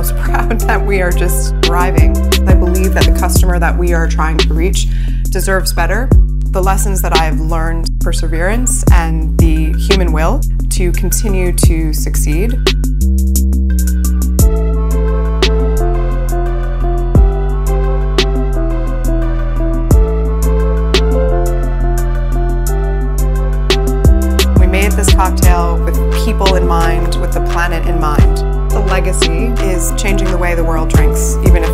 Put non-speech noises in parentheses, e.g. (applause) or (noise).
(laughs) we are just thriving. I believe that the customer that we are trying to reach deserves better. The lessons that I have learned, perseverance and the human will to continue to succeed. We made this cocktail with people in mind, with the planet in mind. The legacy is changing the way the world drinks, even if